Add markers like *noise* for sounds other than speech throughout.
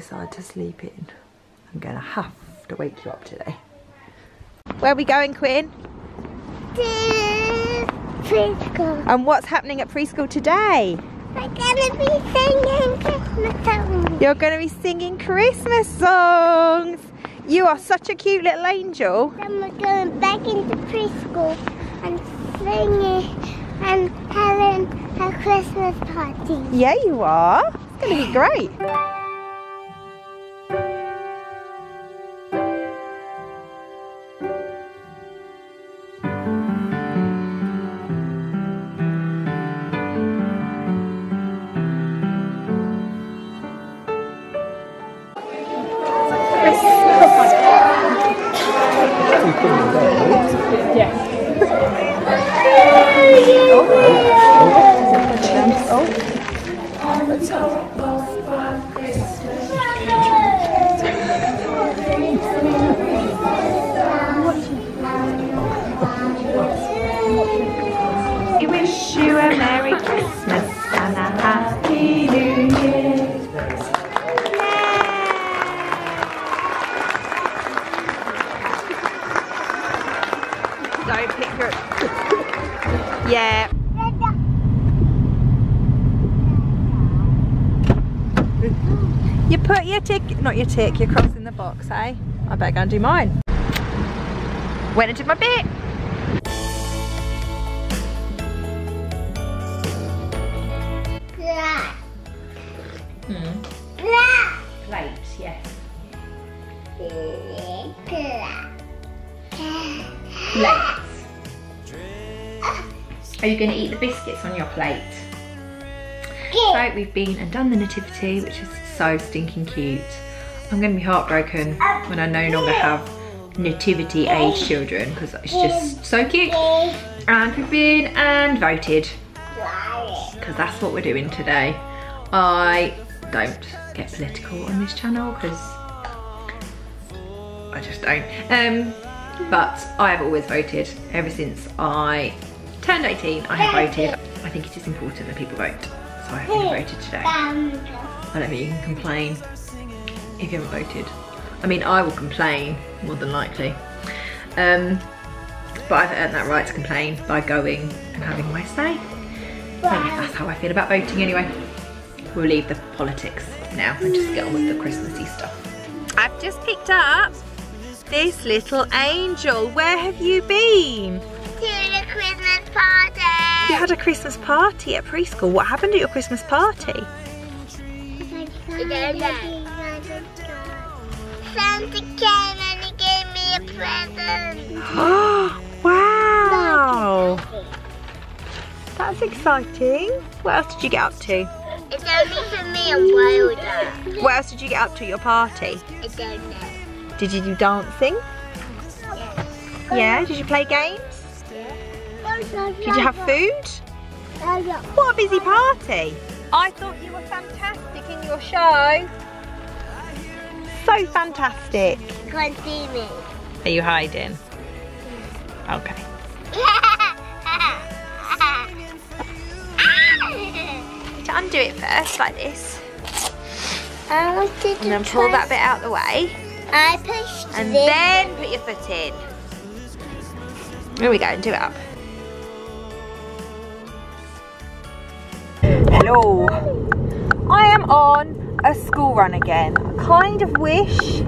decide to sleep in, I'm gonna have to wake you up today. Where are we going, Quinn? To preschool. And what's happening at preschool today? We're gonna be singing Christmas songs. You're going to be singing Christmas songs. You are such a cute little angel. Then we're going back into preschool and singing and having a Christmas party. Yeah, you are. It's going to be great. Yeah. You put your tick, not your tick, your cross in the box, eh? I better go and do mine. Went into my bit. Blah, Hmm. blah, Plate, yes. Plate. Are you going to eat the biscuits on your plate? So we've been and done the nativity, which is so stinking cute. I'm going to be heartbroken when I no longer have nativity age children because it's just so cute. And we've been and voted because that's what we're doing today. I don't get political on this channel because I just don't. Um, but I have always voted ever since I turned 18. I have voted. I think it is important that people vote, so I have been voted today. I don't think you can complain if you haven't voted. I mean, I will complain more than likely. Um, but I've earned that right to complain by going and having my say. So that's how I feel about voting anyway. We'll leave the politics now and just get on with the Christmassy stuff. I've just picked up this little angel. Where have you been? To the Christmas party. You had a Christmas party at preschool. What happened at your Christmas party? Santa came and he gave me a present. Oh, *gasps* wow. That's exciting. What else did you get up to? It's only for me and Wylder. What else did you get up to at your party? I don't know. Did you do dancing? Yeah. Yeah. Did you play games? Did you have food? What a busy party. I thought you were fantastic in your show. So fantastic. Can't see me. Are you hiding? Okay. *laughs* To undo it first, like this. I wanted to And then pull that bit out the way. I pushed And this. then put your foot in. There we go, and do it up. Hello. I am on a school run again. I kind of wish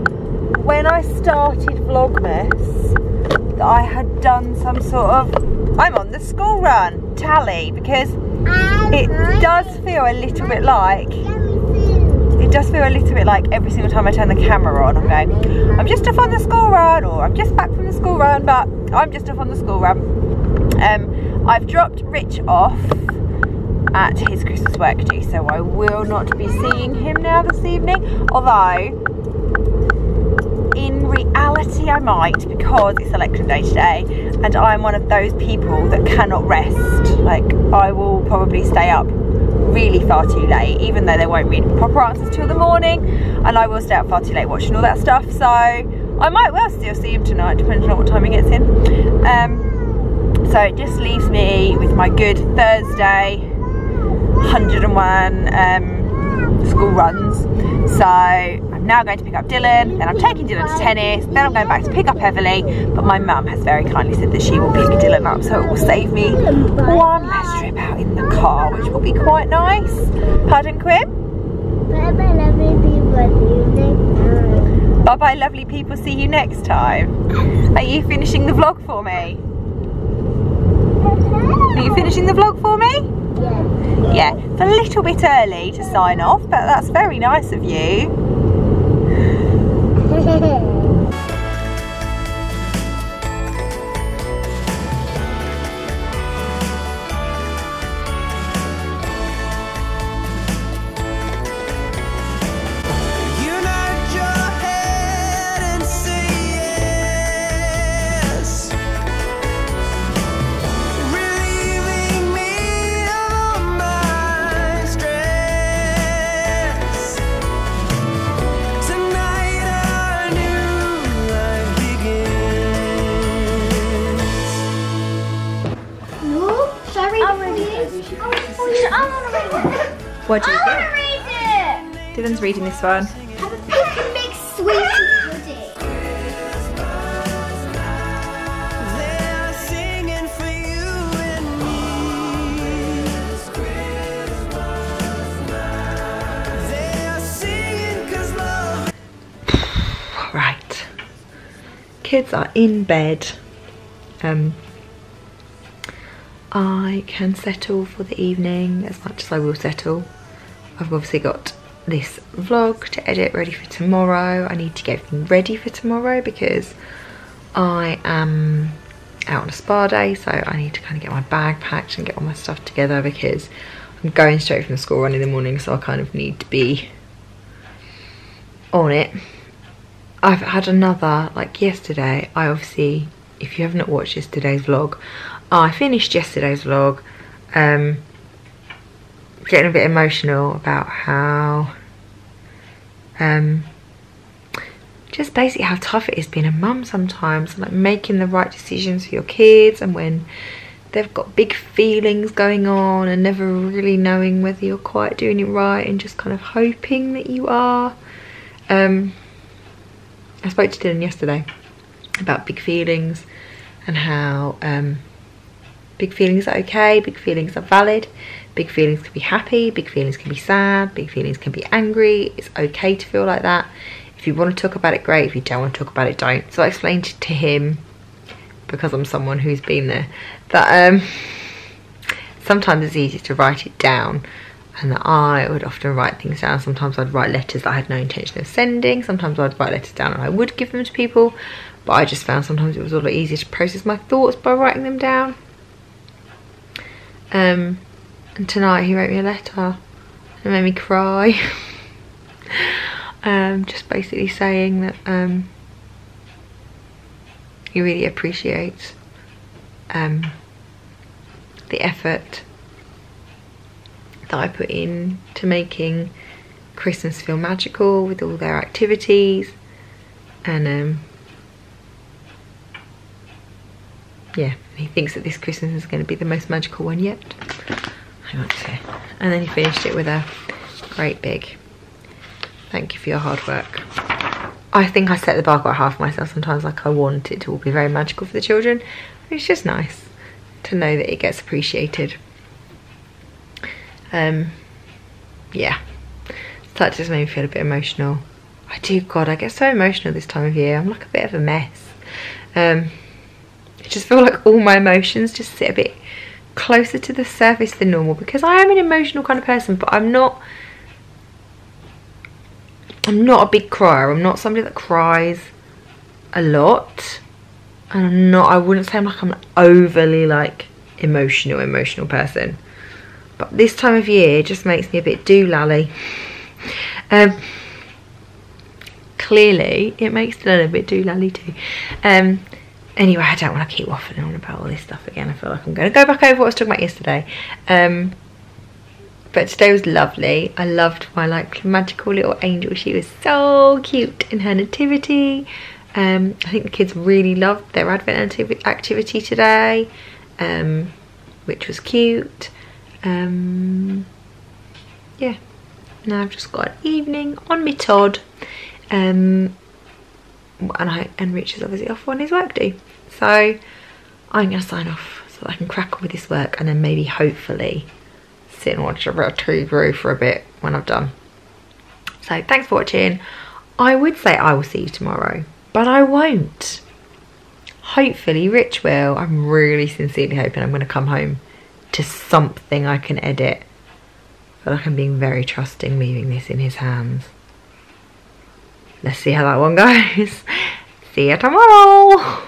when I started Vlogmas that I had done some sort of I'm on the school run tally because it does feel a little bit like it does feel a little bit like every single time I turn the camera on, I'm going, I'm just off on the school run, or I'm just back from the school run, but I'm just off on the school run. Um, I've dropped Rich off at his Christmas work do, so I will not be seeing him now this evening. Although, in reality, I might because it's election day today, and I'm one of those people that cannot rest. Like, I will probably stay up really far too late, even though they won't read proper answers till the morning, and I will stay up far too late watching all that stuff. So I might well still see him tonight, depending on what time he gets in. Um, so it just leaves me with my good Thursday 101 um, school runs. So I'm now going to pick up Dylan, then I'm taking Dylan to tennis, then I'm going back to pick up Everly. But my mum has very kindly said that she will pick Dylan up, so it will save me one less trip out in the car, which will be quite nice. Pardon, Quinn? Bye bye, lovely people. Bye bye, lovely people. See you next time. Are you finishing the vlog for me? Are you finishing the vlog for me? Yeah. It's a little bit early to sign off, but that's very nice of. You *laughs* What do I you want to think? read it. Dylan's reading this one. Have a pick and make sweetie pudding. They're singing for you and me. They're singing 'cause love Right. Kids are in bed. Um, I can settle for the evening as much as I will settle. I've obviously got this vlog to edit ready for tomorrow. I need to get everything ready for tomorrow because I am out on a spa day so I need to kind of get my bag packed and get all my stuff together because I'm going straight from the school run in the morning so I kind of need to be on it. I've had another, like yesterday, I obviously, if you have not watched yesterday's vlog, I finished yesterday's vlog, um, getting a bit emotional about how, um, just basically how tough it is being a mum sometimes, like making the right decisions for your kids and when they've got big feelings going on and never really knowing whether you're quite doing it right and just kind of hoping that you are. Um, I spoke to Dylan yesterday about big feelings and how um, big feelings are okay, big feelings are valid, big feelings can be happy, big feelings can be sad, big feelings can be angry. It's okay to feel like that. If you want to talk about it, great. If you don't want to talk about it, don't. So I explained to him, because I'm someone who's been there, that um, sometimes it's easier to write it down and that I would often write things down. Sometimes I'd write letters that I had no intention of sending. Sometimes I'd write letters down and I would give them to people. But I just found sometimes it was a lot easier to process my thoughts by writing them down. Um, and tonight he wrote me a letter. It made me cry. *laughs* um, just basically saying that um, he really appreciates um, the effort that I put in to making Christmas feel magical with all their activities and um, yeah he thinks that this Christmas is going to be the most magical one yet. On a sec. and then he finished it with a great big thank you for your hard work. I think I set the bar quite high for myself sometimes like I want it to all be very magical for the children. It's just nice to know that it gets appreciated. Um yeah. So that just made me feel a bit emotional. I do god I get so emotional this time of year. I'm like a bit of a mess. Um I just feel like all my emotions just sit a bit closer to the surface than normal because I am an emotional kind of person but I'm not I'm not a big crier I'm not somebody that cries a lot and I'm not I wouldn't say I'm like I'm an overly like emotional emotional person but this time of year just makes me a bit doolally. Um, clearly, it makes Dylan a bit doolally too. Um, anyway, I don't want to keep waffling on about all this stuff again. I feel like I'm going to go back over what I was talking about yesterday. Um, but today was lovely. I loved my like magical little angel. She was so cute in her nativity. Um, I think the kids really loved their advent activity today, um, which was cute. Um, yeah, Now I've just got an evening on my Todd. Um, and I and Rich is obviously off on his work day. So I'm gonna sign off so I can crack on with this work and then maybe hopefully sit and watch a of TV for a bit when I've done. So thanks for watching. I would say I will see you tomorrow, but I won't. Hopefully Rich will. I'm really sincerely hoping I'm gonna come home to something I can edit. But like I'm being very trusting leaving this in his hands. Let's see how that one goes. *laughs* See you tomorrow.